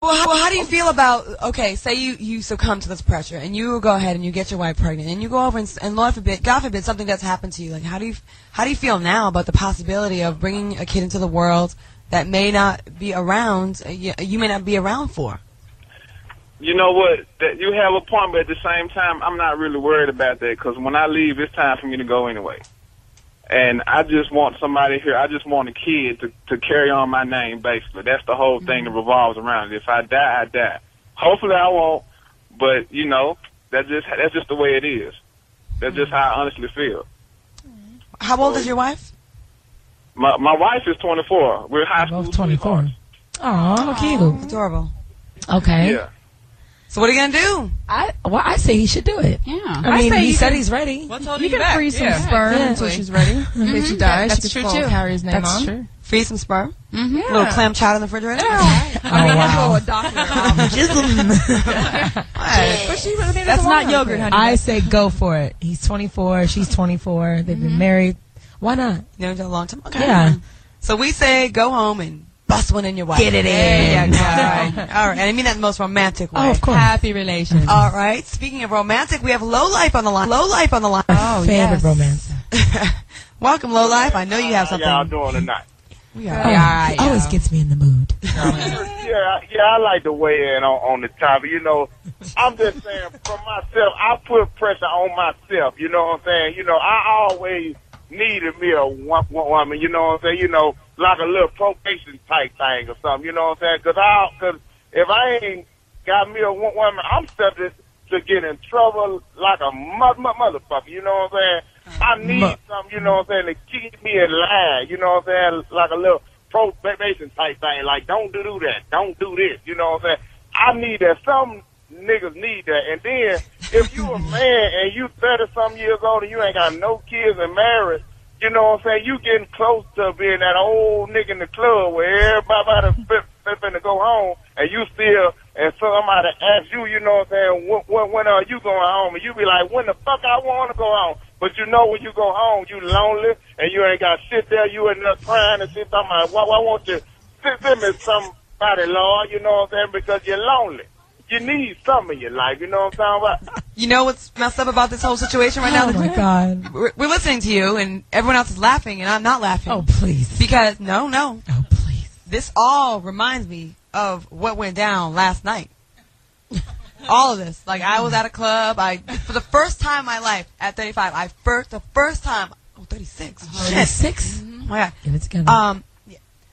Well how, well, how do you feel about okay? Say you you succumb to this pressure, and you go ahead and you get your wife pregnant, and you go over and, and Lord forbid, God forbid, something that's happened to you. Like how do you how do you feel now about the possibility of bringing a kid into the world that may not be around? uh, You, you may not be around for. You know what? That you have a point, but at the same time, I'm not really worried about that because when I leave, it's time for me to go anyway. And I just want somebody here. I just want a kid to to carry on my name. Basically, that's the whole thing that mm-hmm. revolves around it. If I die, I die. Hopefully, I won't. But you know, that's just that's just the way it is. That's just how I mm-hmm. honestly feel. How old is your wife? My my wife is 24. We're high school Both 24. sweethearts. Oh, cute. Adorable. Okay. Yeah. So what are you gonna do? I well, I say he should do it. Yeah. I, mean, say he you said can- he's ready. What's holding You holding can back? freeze some Yeah. sperm Yeah. until she's ready. If she dies, That's she can still too. carry his name That's on. true. Free some sperm. Mm-hmm. A little clam chowder in the refrigerator. I mean, wow. I go a doctor. but she, I mean, That's not yogurt, honey. I say go for it. He's 24. She's 24. They've been married. Why not? You know, a long time. Okay. Yeah. So we say go home and bust one in your wife. Get it There in. you go. All right. All right. And I mean that in the most romantic oh, way. Oh, of course. Happy relations. All right. Speaking of romantic, we have Low Life on the line. Low Life on the line. Oh, Favorite yes. romance. Welcome, Low Life. I know you have How y'all something. doing tonight? We are. Oh, yeah, all right, Oh, always gets me in the mood. Yeah, yeah, I like to weigh in on, on the topic. You know, I'm just saying for myself, I put pressure on myself. You know what I'm saying? You know, I always needed me a one, one woman. You know what I'm saying? You know, like a little probation type thing or something. You know what I'm saying? Because I, cause if I ain't got me a woman, I'm subject to get in trouble like a mo- mo- motherfucker. You know what I'm saying? I uh, need Mu- something. You know what I'm saying to keep me in line. You know what I'm saying? Like a little probation type thing. Like, don't do that. Don't do this. You know what I'm saying? I need that. Some niggas need that. And then, if you a man and you 30 some years old and you ain't got no kids and married, you know what I'm saying? You getting close to being that old nigga in the club where everybody fit, finna go home and you still, and somebody asks you, you know what I'm saying, when, when, are you going home? And you be like, when the fuck I want to go home? But you know when you go home, you lonely and you ain't got shit there. You in there crying and shit. Talking about, why, why won't you sit send me somebody, Lord? You know what I'm saying? Because you're lonely. You need something in your life. You know what I'm talking about? You know what's messed up about this whole situation right Oh now? my God. We're, we're listening to you, and everyone else is laughing, and I'm not laughing. Oh, please. Because, no, no. Oh, please. This all reminds me of what went down last night. all of this. Like, I was at a club. I For the first time in my life, at 35, I first, the first time, oh, 36. Shit. Six. Oh, my God. Get it together. Um, yeah.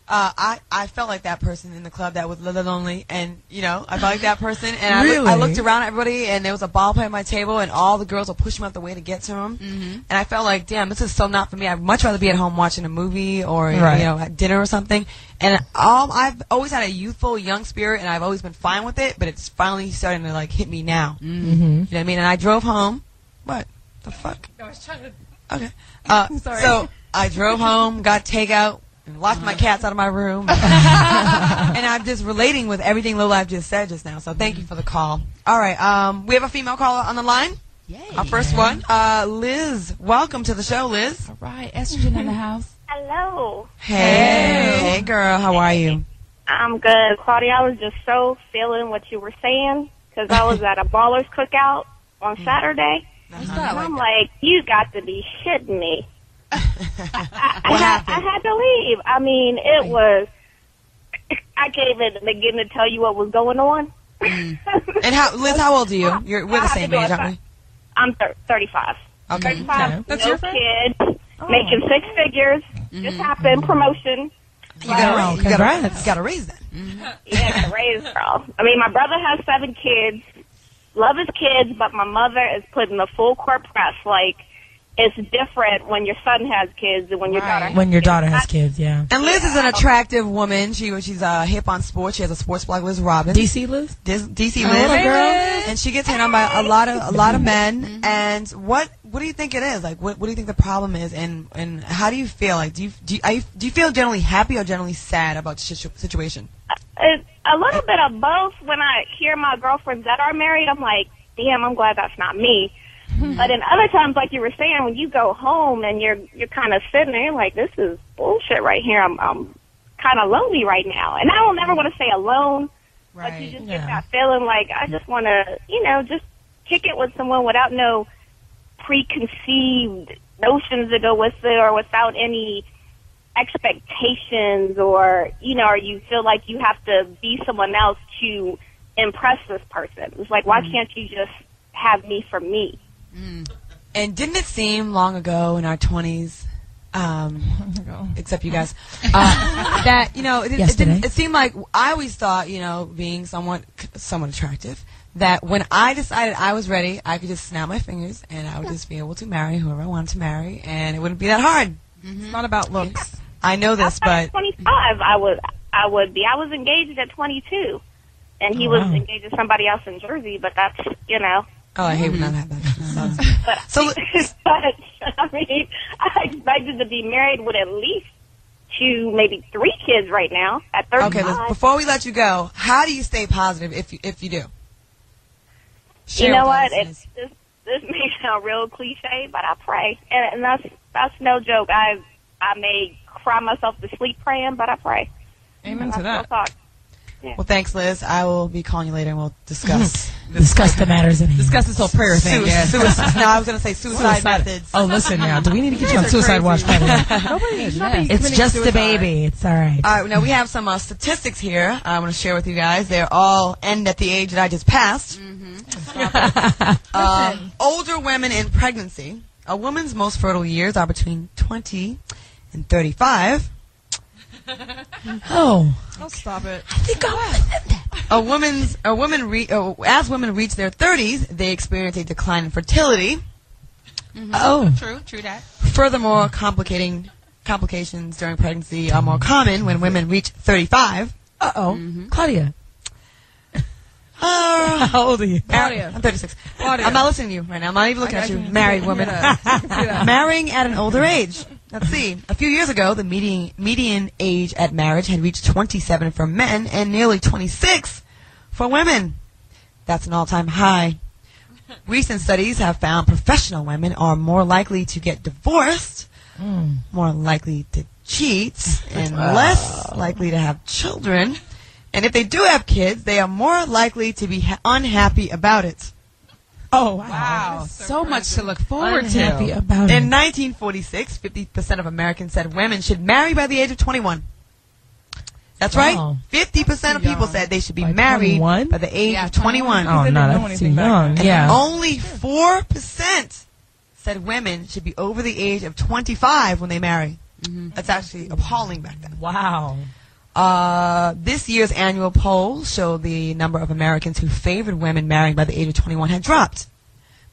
Uh, I I felt like that person in the club that was a little lonely, and you know, I felt like that person. And I, look, I looked around at everybody, and there was a ball play at my table, and all the girls were pushing me out the way to get to him. Mm-hmm. And I felt like, damn, this is so not for me. I'd much rather be at home watching a movie or Right. you know at dinner or something. And all I've always had a youthful, young spirit, and I've always been fine with it. But it's finally starting to like hit me now. mm-hmm. You know what I mean? And I drove home. What the fuck? I was trying to. Okay. Uh, Sorry. So I drove home, got takeout, and locked my cats out of my room. and I'm just relating with everything Lola I've just said just now. So thank you for the call. All right. Um, we have a female caller on the line. Yay. Our first one, uh, Liz. Welcome to the show, Liz. All right. Estrogen in the house. Hello. Hey, hey, girl. How are you? I'm good. Claudia, I was just so feeling what you were saying because I was at a ballers cookout on Saturday. What's And? I'm like, you got to be shitting me. I, I, What had, I happened? had to leave. I mean, it mm. was, I can't even begin to tell you what was going on. Mm. And how, Liz? How old are you? You're we're the I have same age, it aren't we? I'm thir- 35. Okay. 35, Okay. That's no your friend? kids, making oh. six figures, just mm-hmm. happened, promotion. You gotta, Wow, raise, you gotta, congrats. you gotta raise that. Yeah, raise girl. I mean, my brother has seven kids. Love his kids, but my mother is putting the full court press. Like, it's different when your son has kids than when your Right. daughter. Has when your kids. daughter has kids, yeah. And Liz is an attractive woman. She she's uh, hip on sports. She has a sports blog, Liz Robbins. DC Liz? Dis- DC Oh, Liz, hey, Liz. and she gets hit on by a lot of a lot of men. And what what do you think it is? Like, what what do you think the problem is? And and how do you feel? Like, do you do you, are you, do you feel generally happy or generally sad about the situ- situation? It's a little bit of both. When I hear my girlfriends that are married, I'm like, damn, I'm glad that's not me. But in other times, like you were saying, when you go home and you're you're kind of sitting there, like, this is bullshit right here. I'm I'm kind of lonely right now, and I don't ever want to say alone, But you just Yeah. get that feeling like I just want to, you know, just kick it with someone without no preconceived notions to go with it or without any expectations or, you know, or you feel like you have to be someone else to impress this person. It's like, why mm. can't you just have me for me? And didn't it seem long ago in our 20s, um, except you guys, uh, that, you know, it, it, didn't, it seemed like I always thought, you know, being somewhat, somewhat attractive, that when I decided I was ready, I could just snap my fingers and I would just be able to marry whoever I wanted to marry and it wouldn't be that hard. It's not about looks. I know this, At but 25, I would, I would be. I was engaged at 22. And he Oh, was wow. engaged to somebody else in Jersey, but that's, you know. oh, I hate when I have that happens. But, So- but I mean, I expected to be married with at least two, maybe three kids right now at 35. Okay, before we let you go, how do you stay positive if you, if you do? you know what? our It, listeners. this, this may sound real cliche, but I pray, and, and that's that's no joke. I I may cry myself to sleep praying, but I pray. Amen That's to that. talk. Well, thanks, Liz. I will be calling you later and we'll discuss. Discuss the matters at hand. Discuss this whole prayer thing. Sui- Yeah. suicide. No, I was going to say suicide, methods. Oh, listen now. Do we need to get you on suicide watch? by the? Nobody should not It's committing just a baby. It's all right. All right, now we have some uh, statistics here I want to share with you guys. They're all end at the age that I just passed. Uh, older women in pregnancy. A woman's most fertile years are between 20 and 35. Oh, Oh, stop it. I think I'm A woman's a woman re, uh, as women reach their 30s, they experience a decline in fertility. Oh, True, true that. Furthermore, complicating complications during pregnancy are more common when women reach 35. uh oh, Claudia. Uh, How old are you? Claudia. I'm 36. Claudia. I'm not listening to you right now. I'm not even looking at you, married woman. can hear that. I can see that. Marrying at an older age. Let's see. A few years ago, the median median age at marriage had reached 27 for men and nearly 26 for women. That's an all-time high. Recent studies have found professional women are more likely to get divorced, hmm. more likely to cheat, and less likely to have children. And if they do have kids, they are more likely to be ha- unhappy about it. Oh, wow. Wow. So much to look forward Unhappy to. about In 1946, 50% of Americans said women should marry by the age of 21. That's Wow. right. 50% of people young. said they should be By married 21? by the age Yeah, of 21. Oh, no, that's too young. then. Yeah. Only 4% said women should be over the age of 25 when they marry. Mm-hmm. That's actually appalling back then. Wow. Uh, this year's annual poll showed the number of Americans who favored women marrying by the age of 21 had dropped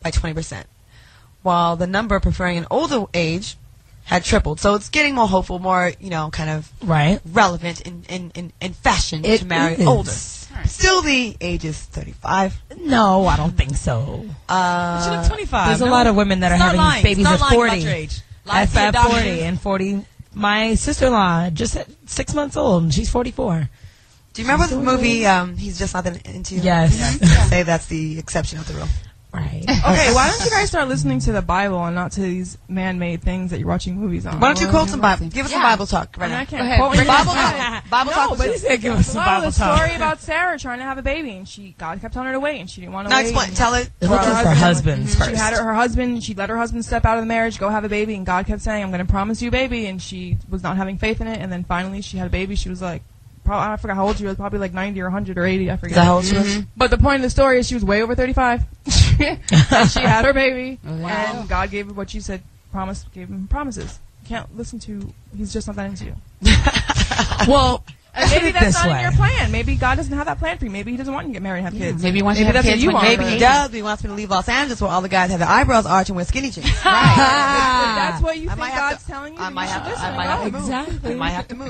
by 20%, while the number preferring an older age had tripled. So it's getting more hopeful, more, you know, kind of Right. relevant in, in, in, in fashion It to marry is. older. Still, the age is 35. No, I don't think so. Uh, She look 25. There's a lot of women that are Stop having lying. babies Stop at lying 40. About your age. Lie At to your at doctor. 40 and 40. My sister-in-law just at six months old. and She's 44. do you remember She's the movie, um, He's Just Not That Into You? Yes. Say that's the exception of the rule. Right. Okay, why don't you guys start listening to the Bible and not to these man-made things that you're watching movies on? Why don't you quote some Bible? Give us some Yeah. Bible talk right I mean, I can't Go ahead. quote Bring Bible talk. Bible No, talk. but with She you. said give us some Bible the talk. story about Sarah trying to have a baby, and she God kept telling her to wait, and she didn't want to No, wait. explain. Tell it. They're her looking for husband- husbands mm-hmm. She had her, her husband. She let her husband step out of the marriage, go have a baby, and God kept saying, "I'm going to promise you a baby," and she was not having faith in it. And then finally, she had a baby. She was like, probably, I forgot how old she was, probably like 90 or 100 or 80. I forget. Is that how old she was? Mm-hmm. But the point of the story is she was way over 35. and she had her baby, and God gave her what she said. promised, gave him promises. You can't listen to. He's just not that into you. Well, And maybe that's not in way. your plan. Maybe God doesn't have that plan for you. Maybe He doesn't want you to get married and have kids. Maybe he wants you Maybe to have that's what kids you want. you're Maybe he does. But he wants me to leave Los Angeles where all the guys have their eyebrows arched and wear skinny jeans. If that's what you I think God's to- telling you. I might have to- I might have to move. Exactly. I might have to move.